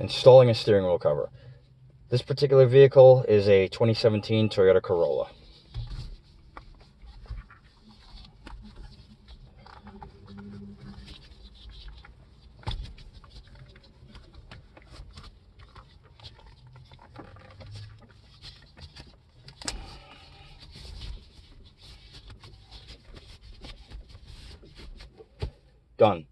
installing a steering wheel cover. This particular vehicle is a 2017 Toyota Corolla. Done.